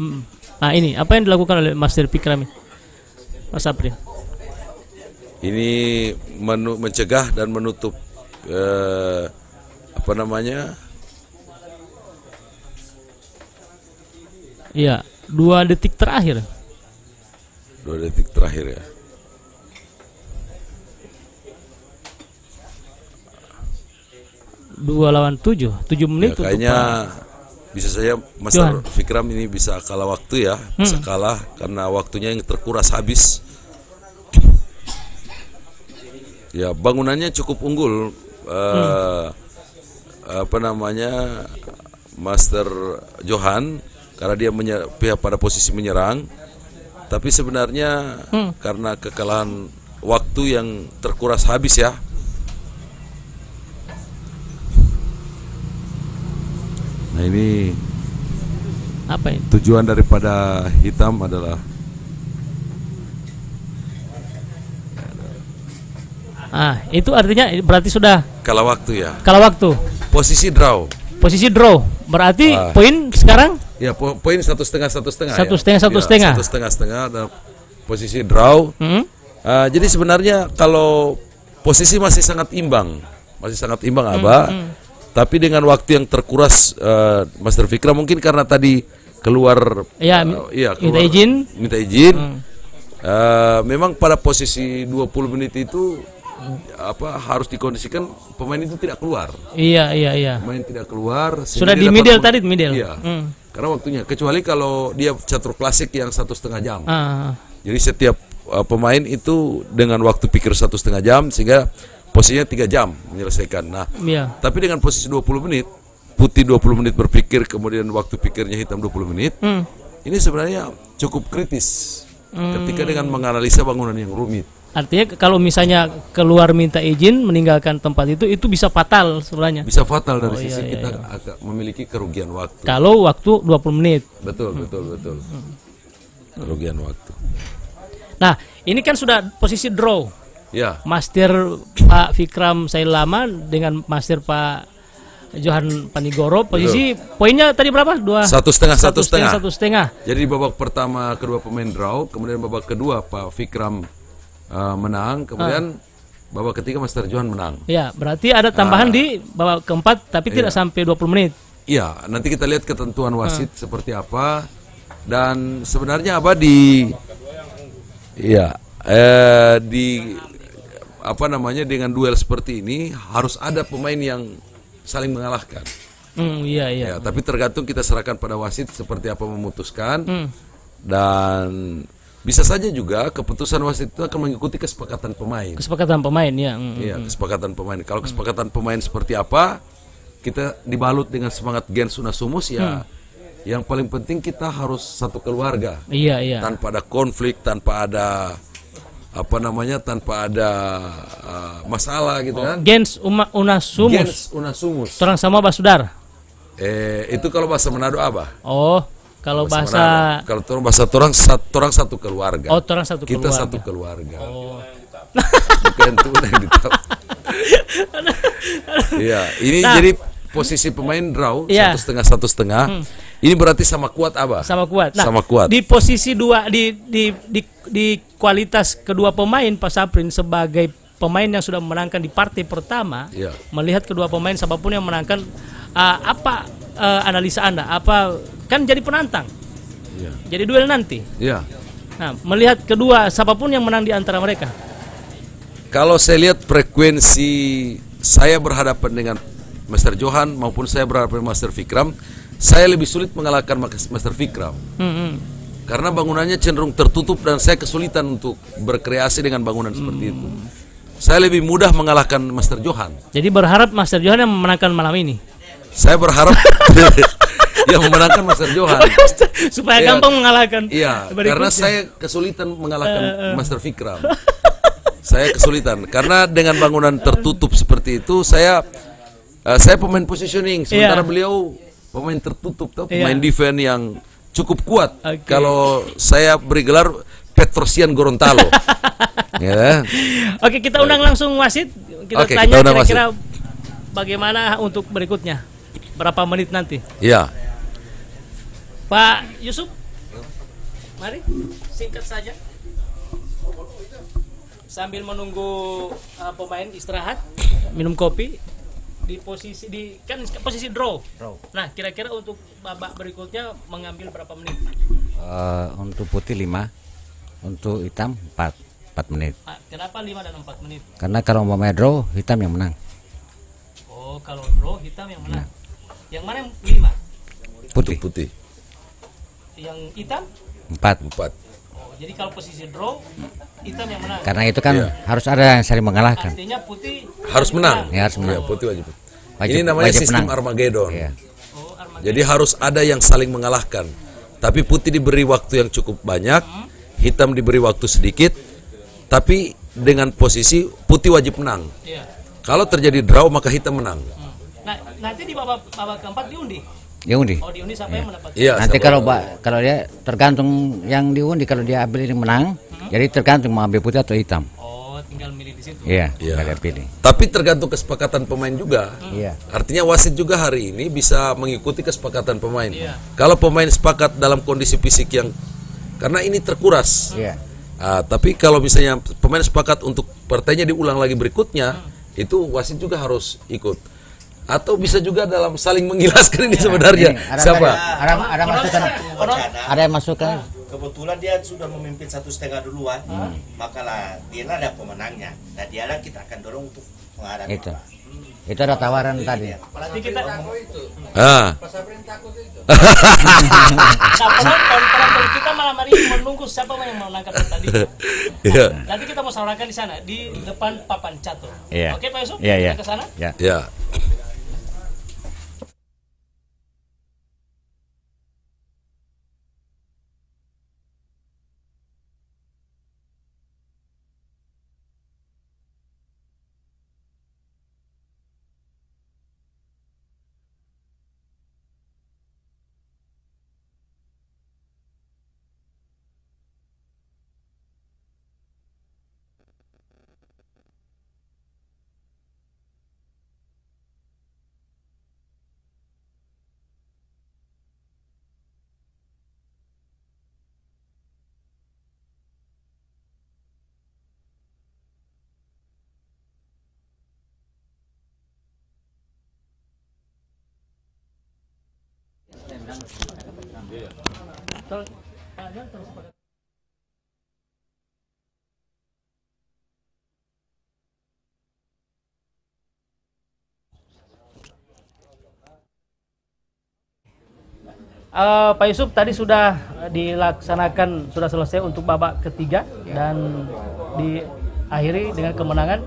Hmm. Nah, ini apa yang dilakukan oleh Master Fikram ini? Pak Sapling. Ini menu, mencegah dan menutup eh, apa namanya? Iya, dua detik terakhir. Dua detik terakhir ya. Dua lawan tujuh, tujuh Ya, menit untuk kayaknya Pak- bisa Master Johan. Fikram ini bisa kalah waktu ya, bisa kalah karena waktunya yang terkuras habis. Ya bangunannya cukup unggul, eh, apa namanya Master Johan karena dia pihak pada posisi menyerang, tapi sebenarnya karena kekalahan waktu yang terkuras habis ya. Nah ini apa ini? tujuan daripada hitam adalah Ah, itu artinya berarti sudah kalah waktu ya. kalah waktu. Posisi draw. Posisi draw. Berarti Wah. poin sekarang Ya po- poin satu setengah satu setengah. Satu ya. setengah, satu Ya, setengah. Satu setengah setengah dan posisi draw. hmm? Ah, jadi sebenarnya kalau posisi masih sangat imbang, masih sangat imbang Hmm, Aba. Tapi dengan waktu yang terkuras eh, Master Fikra mungkin karena tadi keluar Ya, eh, mi- iya, minta keluar- izin. minta izin. Eh, memang pada posisi 20 menit itu apa harus dikondisikan pemain itu tidak keluar. Iya, iya, iya. Pemain tidak keluar Sudah di middle tadi, middle. Iya. Hmm. Karena waktunya. Kecuali kalau dia catur klasik yang satu setengah jam. Ah, Jadi setiap uh, pemain itu dengan waktu pikir satu setengah jam sehingga posisinya tiga jam menyelesaikan. Nah, iya. tapi dengan posisi 20 menit, putih 20 menit berpikir, kemudian waktu pikirnya hitam 20 menit, Hmm. ini sebenarnya cukup kritis ketika dengan menganalisa bangunan yang rumit. Artinya kalau misalnya keluar minta izin meninggalkan tempat itu itu bisa fatal sebenarnya. Bisa fatal dari Oh, sisi iya, kita agak memiliki kerugian waktu. Kalau waktu 20 menit. Betul, betul, betul. Kerugian waktu. Nah, ini kan sudah posisi draw. Ya, Master Pak Fikram Sailama dengan Master Pak Johan Panigoro. Posisi poinnya tadi berapa? Dua. satu setengah, satu setengah. Satu setengah. Jadi di babak pertama kedua pemain draw, kemudian babak kedua Pak Fikram uh, menang, kemudian babak ketiga Master Johan menang. Ya, berarti ada tambahan di babak keempat tapi tidak sampai 20 menit. Iya, nanti kita lihat ketentuan wasit seperti apa dan sebenarnya apa di Iya, eh di apa namanya dengan duel seperti ini harus ada pemain yang saling mengalahkan. Hmm, iya iya. Ya, tapi tergantung kita serahkan pada wasit seperti apa memutuskan Hmm. dan bisa saja juga keputusan wasit itu akan mengikuti kesepakatan pemain. Kesepakatan pemain ya. Hmm. Iya, kesepakatan pemain. Kalau kesepakatan pemain seperti apa, kita dibalut dengan semangat gens unasumus ya. Yang paling penting kita harus satu keluarga. Iya iya. Tanpa ada konflik, tanpa ada apa namanya, tanpa ada uh, masalah gitu kan. Gens uma, unasumus. Gens unasumus. Orang sama basudar. Eh, itu kalau bahasa Manado apa? Oh, kalau bahasa Manado. kalau orang bahasa orang satu orang satu keluarga. Oh, orang satu kita keluarga. satu keluarga. Oh. Bukan itu yang ditahu. (laughs) Iya, ini Nah. jadi posisi pemain draw. Hmm. satu setengah satu setengah. Ini berarti sama kuat apa? sama kuat. Nah, Sama kuat. Di posisi dua di di di di kualitas kedua pemain Pak Saprin sebagai pemain yang sudah memenangkan di partai pertama, Iya. melihat kedua pemain siapa pun yang menangkan uh, apa uh, analisa Anda? Apa kan jadi penantang. Iya. Jadi duel nanti. Iya. Nah, melihat kedua siapa pun yang menang di antara mereka. Kalau saya lihat frekuensi saya berhadapan dengan Master Johan maupun saya dengan Master Fikram, saya lebih sulit mengalahkan Mas- Master Fikram. Hmm, hmm. Karena bangunannya cenderung tertutup dan saya kesulitan untuk berkreasi dengan bangunan seperti itu. Saya lebih mudah mengalahkan Master Johan. Jadi berharap Master Johan yang memenangkan malam ini. Saya berharap (laughs) yang memenangkan Master Johan. (laughs) Supaya Iya. gampang mengalahkan. Iya, karena saya kesulitan mengalahkan Master Fikram. saya kesulitan karena dengan bangunan tertutup seperti itu saya eh, saya pemain positioning sementara Iya. beliau pemain tertutup tuh Iya. pemain defense yang cukup kuat. Oke. Kalau saya beri gelar Petrosian Gorontalo. (laughs) ya. Oke, kita undang langsung wasit. Kita Oke, tanya kira-kira bagaimana untuk berikutnya. Berapa menit nanti? Ya. Pak Yusuf. Mari, singkat saja. Sambil menunggu uh, pemain istirahat, minum kopi di posisi di kan posisi draw. draw. Nah, kira-kira untuk babak berikutnya mengambil berapa menit? Uh, untuk putih 5, untuk hitam 4, 4 menit. Ah, kenapa 5 dan 4 menit? Karena kalau mau draw, hitam yang menang. Oh, kalau draw hitam yang menang. Nah. Yang mana yang 5? Putih. Putih. Yang hitam? 4. 4 jadi kalau posisi draw hitam yang menang. karena itu kan Iya. harus ada yang saling mengalahkan Artinya putih Harus menang. ya harus menang Ya, putih wajib. Wajib- Ini namanya wajib sistem menang. Armageddon. Iya. Oh, Armageddon. Jadi harus ada yang saling mengalahkan. Tapi putih diberi waktu yang cukup banyak, hitam diberi waktu sedikit, tapi dengan posisi putih wajib menang. Iya. Kalau terjadi draw maka hitam menang. Hmm. Nah, nanti di babak babak keempat diundi. Ya undi Oh, diundi siapa yang mendapat? Iya. nanti kalau ba- kalau dia tergantung yang diundi kalau dia ambil ini menang jadi tergantung mau ambil putih atau hitam Oh, tinggal milih di situ. iya Iya. nggak ada pilih Tapi tergantung kesepakatan pemain juga. iya Artinya wasit juga hari ini bisa mengikuti kesepakatan pemain. Iya. Kalau pemain sepakat dalam kondisi fisik yang karena ini terkuras. iya Ah, tapi kalau misalnya pemain sepakat untuk partainya diulang lagi berikutnya, itu wasit juga harus ikut. Atau bisa juga dalam saling mengilaskan ini sebenarnya. Ini, ada- Siapa? ada ada masukan ada yang masukkan kebetulan dia sudah memimpin satu setengah duluan maka lah dia lah ada pemenangnya nah dia lah kita akan dorong untuk menghadapi Itu. Itu ada tawaran tadi. Berarti kita Ah, Nah, penonton, penonton kita malam hari menunggu siapa yang menangkap pertandingan. (laughs) iya. Nanti kita mau saurakan di sana di depan papan catur. Iya. Oke Pak Yusuf? Iya, iya. Kita ke sana. Ya. Eh, Pak Yusuf tadi sudah dilaksanakan sudah selesai untuk babak ketiga dan diakhiri dengan kemenangan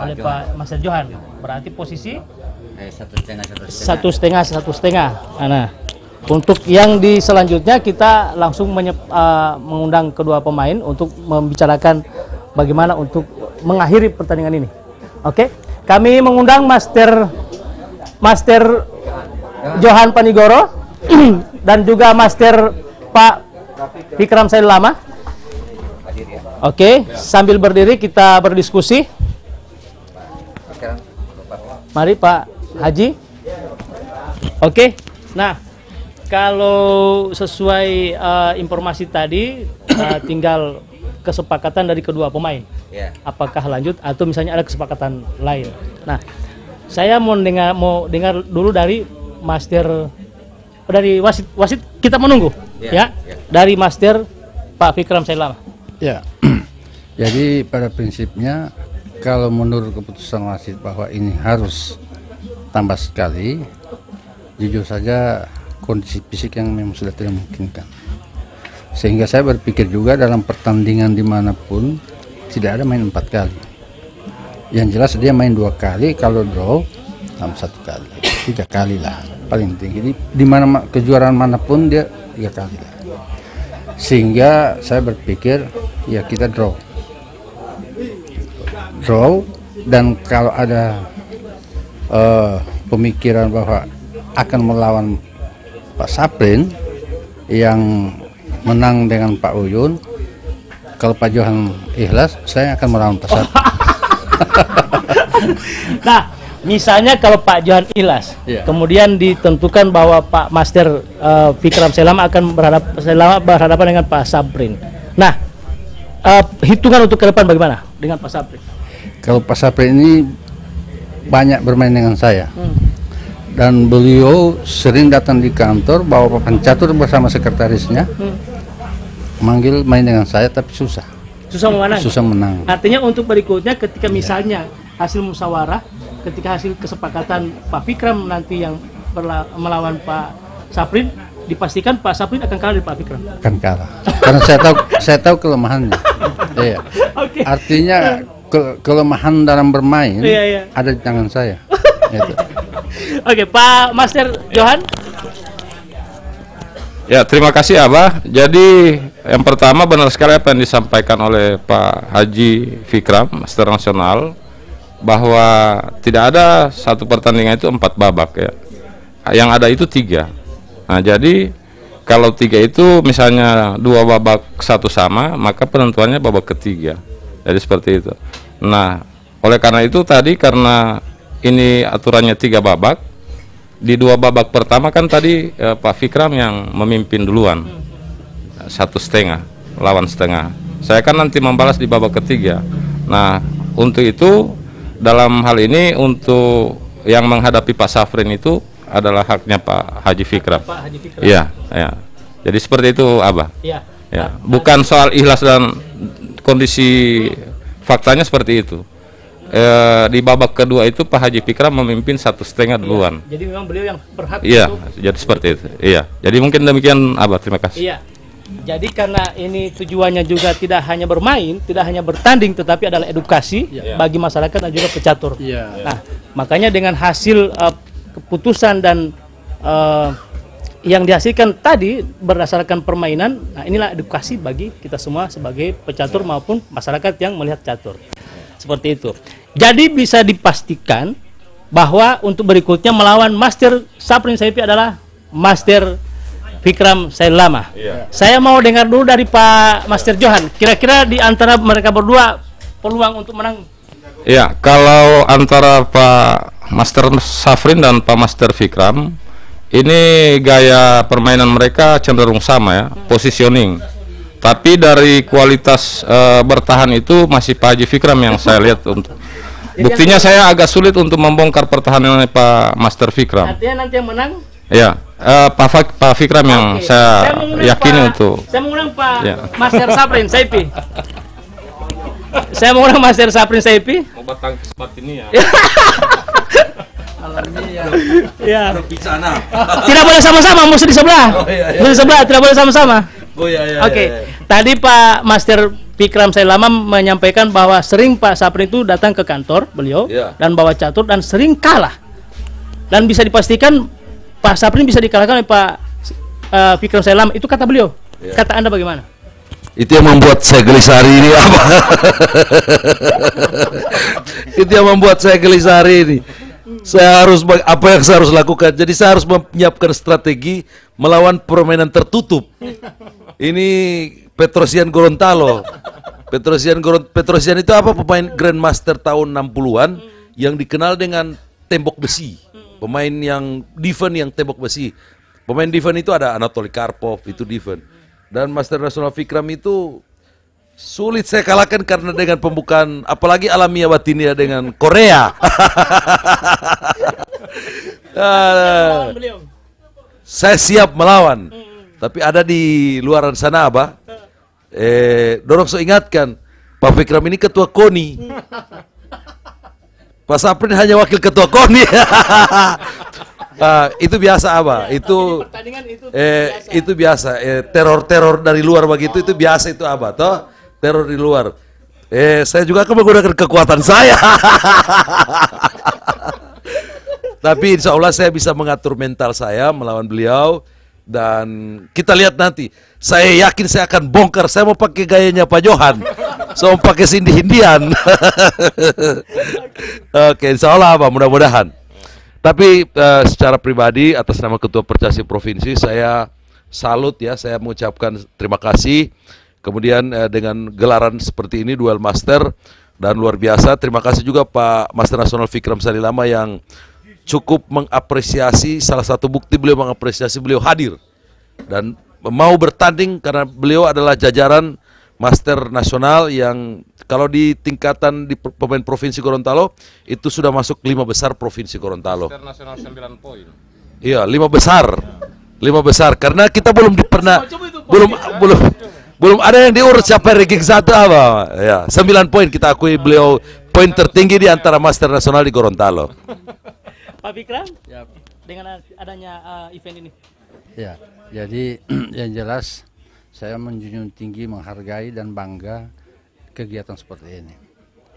oleh Pak Master Johan. Berarti posisi Eh, satu setengah satu setengah. satu setengah satu setengah. Nah, untuk yang di selanjutnya kita langsung menyep- eh, mengundang kedua pemain untuk membicarakan bagaimana untuk mengakhiri pertandingan ini. Oke, kami mengundang Master Master Johan Panigoro (clears throat) dan juga Master Pak Fikram Said Lama. Oke, sambil berdiri kita berdiskusi. Mari Pak Haji. Oke. Nah, kalau sesuai eh, informasi tadi eh, tinggal kesepakatan dari kedua pemain. Ya. Apakah lanjut atau misalnya ada kesepakatan lain. Nah, saya mau dengar mau dengar dulu dari Master dari wasit wasit kita menunggu Ya, ya, ya. dari Master Pak Fikram Sailama. Ya, (clears throat) jadi pada prinsipnya kalau menurut keputusan wasit bahwa ini harus tambah sekali, jujur saja kondisi fisik yang memang sudah tidak memungkinkan. Sehingga saya berpikir juga dalam pertandingan di mana pun tidak ada main empat kali. Yang jelas dia main dua kali, kalau draw dalam satu kali, tiga kali lah paling tinggi. Di, di mana ma- kejuaraan mana pun dia tiga kali lah sehingga saya berpikir ya kita draw draw dan kalau ada eh, pemikiran bahwa akan melawan Pak Saprin yang menang dengan Pak Uyun kalau Pak Johan ikhlas saya akan melawan Pak Saprin (laughs) Nah, misalnya kalau Pak Johan Ilas, Iya. kemudian ditentukan bahwa Pak Master eh, Fikram Selama akan berhadap Selama berhadapan dengan Pak Sabrin. Nah, eh, hitungan untuk ke depan bagaimana dengan Pak Sabrin? kalau Pak Saprin ini banyak bermain dengan saya dan beliau sering datang di kantor bawa papan catur bersama sekretarisnya manggil main dengan saya tapi susah Susah memanang. susah menang Artinya untuk berikutnya ketika misalnya hasil musyawarah, ketika hasil kesepakatan Pak Fikram nanti yang melawan Pak Saprin, dipastikan Pak Saprin akan kalah dari Pak Fikram. akan kalah karena saya tahu saya tahu kelemahannya iya Oke. artinya ke- kelemahan dalam bermain Iya, iya. ada di tangan saya (laughs) Gitu. Oke, Pak Master Johan. Ya, terima kasih Abah. Jadi yang pertama benar sekali apa yang disampaikan oleh Pak Haji Fikram, Master Nasional, bahwa tidak ada satu pertandingan itu empat babak ya. Yang ada itu tiga. Nah, jadi kalau tiga itu misalnya dua babak satu sama, maka penentuannya babak ketiga. Jadi seperti itu. Nah, oleh karena itu tadi karena ini aturannya tiga babak, di dua babak pertama kan tadi eh, Pak Fikram yang memimpin duluan. Satu setengah lawan setengah. Saya kan nanti membalas di babak ketiga. Nah untuk itu dalam hal ini untuk yang menghadapi Pak Safrin itu adalah haknya Pak Haji Fikram. Pak Haji Fikram. iya ya jadi seperti itu Abah. Iya. ya bukan soal ikhlas dan kondisi faktanya seperti itu eh, di babak kedua itu Pak Haji Fikram memimpin satu setengah duluan. Jadi memang beliau yang berhak Iya, untuk jadi seperti itu. Iya, jadi mungkin demikian Abah. Terima kasih. Iya. Jadi karena ini tujuannya juga tidak hanya bermain, tidak hanya bertanding, tetapi adalah edukasi bagi masyarakat dan juga pecatur. Iya. Nah, makanya dengan hasil eh, keputusan dan eh, yang dihasilkan tadi berdasarkan permainan, nah inilah edukasi bagi kita semua sebagai pecatur maupun masyarakat yang melihat catur. Seperti itu. Jadi bisa dipastikan bahwa untuk berikutnya melawan Master Saprin Saifi adalah Master Fikram Sailama. Saya mau dengar dulu dari Pak Master Johan. Kira-kira di antara mereka berdua peluang untuk menang Iya, kalau antara Pak Master Safrin dan Pak Master Fikram ini gaya permainan mereka cenderung sama ya, positioning. Tapi dari kualitas eh, bertahan itu masih Pak Haji Fikram yang saya lihat untuk (laughs) Buktinya saya agak sulit untuk membongkar pertahanan Pak Master Fikram. Artinya nanti yang menang Ya, eh, Pak, Fak- Pak Fikram yang Oke. saya mengundang yakini Pak- untuk Saya mengundang Pak Ya. Master Saprin Saifi. saya mengundang Master Saprin Saifi. obat tangkis ini ya. Ya. Tidak boleh sama-sama, mesti di sebelah. Mesti di sebelah, tidak boleh sama-sama. Oh iya iya. Oke. Tadi Pak Master Fikram Sailama menyampaikan bahwa sering Pak Saprin itu datang ke kantor beliau Iya. dan bawa catur dan sering kalah. Dan bisa dipastikan Pak Saprin bisa dikalahkan oleh Pak eh, Fikram Sailama. Itu kata beliau. Kata Anda bagaimana? Itu yang membuat saya gelisah hari ini apa? (laughs) itu yang membuat saya gelisah hari ini. Saya harus apa yang saya harus lakukan? Jadi saya harus menyiapkan strategi melawan permainan tertutup. Ini Petrosian Gorontalo. Petrosian Goron Petrosian itu apa pemain Grandmaster tahun 60-an yang dikenal dengan tembok besi. Pemain yang defense yang tembok besi. Pemain defense itu ada Anatoly Karpov itu defense. Dan Master Nasional Fikram itu sulit saya kalahkan karena dengan pembukaan apalagi alamiah batinnya dengan Korea. (laughs) Ah, saya siap melawan. Tapi ada di luaran sana apa? Eh, Dorok so ingatkan, Pak Fikram ini ketua KONI. (laughs) Pak Saprin hanya wakil ketua KONI. (laughs) Ah, itu biasa apa? Itu Pertandingan itu eh itu biasa. Eh, teror-teror dari luar begitu itu biasa itu apa toh? Teror di luar. Eh saya juga akan menggunakan kekuatan saya. (laughs) Tapi insya Allah saya bisa mengatur mental saya melawan beliau dan kita lihat nanti. Saya yakin saya akan bongkar. Saya mau pakai gayanya Pak Johan. Saya mau pakai Cindy Hindian. (laughs) Oke, insya Allah Pak, mudah-mudahan. Tapi eh, secara pribadi atas nama Ketua Percasi Provinsi saya salut ya, saya mengucapkan terima kasih. Kemudian eh, dengan gelaran seperti ini duel master dan luar biasa. Terima kasih juga Pak Master Nasional Fikram Salilama yang cukup mengapresiasi salah satu bukti beliau mengapresiasi beliau hadir dan mau bertanding karena beliau adalah jajaran master nasional yang kalau di tingkatan di pemain provinsi Gorontalo itu sudah masuk lima besar provinsi Gorontalo. Internasional 9 poin. Iya, lima besar. Lima besar karena kita belum pernah belum belum belum ada yang diurus siapa ranking satu apa. Ya, sembilan poin kita akui beliau poin tertinggi di antara master nasional di Gorontalo. Pak Fikram dengan adanya eh, event ini. Ya, jadi (clears throat) yang jelas saya menjunjung tinggi, menghargai dan bangga kegiatan seperti ini.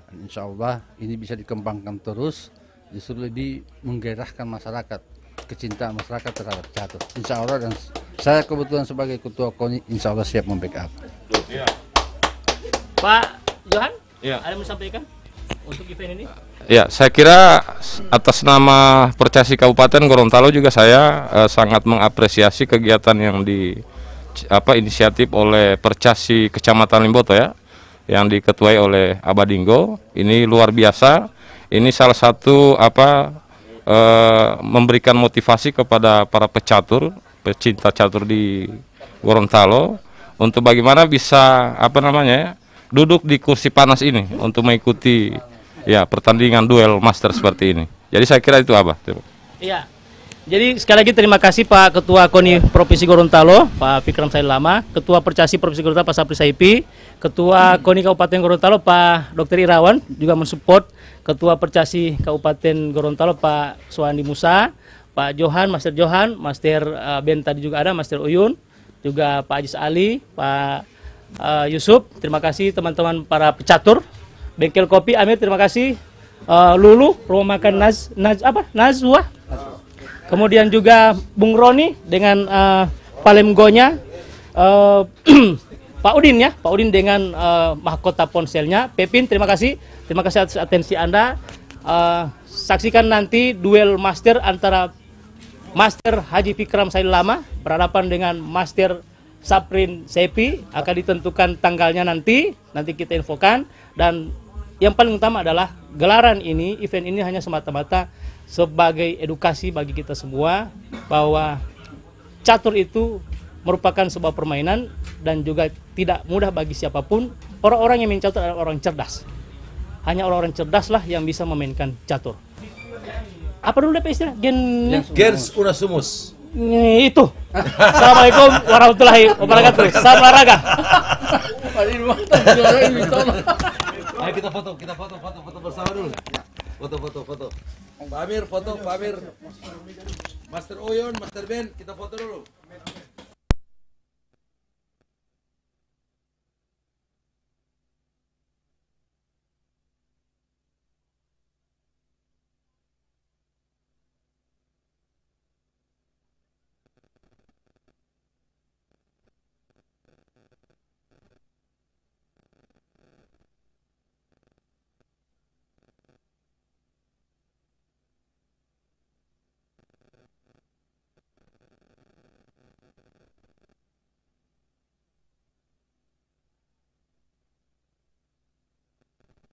Dan insya Allah ini bisa dikembangkan terus, justru lebih menggairahkan masyarakat, kecintaan masyarakat terhadap catur. Insya Allah dan saya kebetulan sebagai ketua KONI, insya Allah siap membackup. Pak Johan, Iya. ada yang mau sampaikan untuk event ini? Ya, saya kira atas nama Percasi Kabupaten Gorontalo juga saya eh, sangat mengapresiasi kegiatan yang di apa inisiatif oleh Percasi Kecamatan Limboto ya, yang diketuai oleh Abadinggo. Ini luar biasa. Ini salah satu apa eh, memberikan motivasi kepada para pecatur, pecinta catur di Gorontalo untuk bagaimana bisa apa namanya ya, duduk di kursi panas ini untuk mengikuti ya pertandingan duel master seperti ini. Jadi saya kira itu apa? Iya. Jadi sekali lagi terima kasih Pak Ketua KONI Provinsi Gorontalo, Pak Fikram Said Lama, Ketua Percasi Provinsi Gorontalo Pak Sapri Saipi, Ketua KONI Kabupaten Gorontalo Pak Dr. Irawan juga mensupport, Ketua Percasi Kabupaten Gorontalo Pak Suandi Musa, Pak Johan, Master Johan, Master eh, Ben tadi juga ada, Master Uyun, juga Pak Ajis Ali, Pak eh, Yusuf, terima kasih teman-teman para pecatur, Bengkel Kopi Amir, terima kasih, Eh, Lulu, rumah makan Naz, Naz apa? Nazwa, Kemudian juga Bung Roni dengan eh, Palemgonya, eh, (clears throat) Pak Udin ya, Pak Udin dengan eh, mahkota ponselnya. Pepin, terima kasih, terima kasih atas atensi anda. Eh, saksikan nanti duel master antara Master Haji Fikram Said Lama berhadapan dengan Master Saprin Sepi akan ditentukan tanggalnya nanti, nanti kita infokan dan yang paling utama adalah gelaran ini, event ini hanya semata-mata sebagai edukasi bagi kita semua bahwa catur itu merupakan sebuah permainan dan juga tidak mudah bagi siapa pun. Orang-orang yang main catur adalah orang cerdas. Hanya orang-orang cerdas lah yang bisa memainkan catur. Apa dulu DP istilah? Gen Gens Unasumus. Nih, itu. Assalamualaikum warahmatullahi wabarakatuh. Salam olahraga. (laughs) Ayo kita foto, kita foto, foto, foto bersama dulu. Foto, foto, foto. Pak Amir, foto, Pak Amir. Master Oyon, Master Ben, kita foto dulu.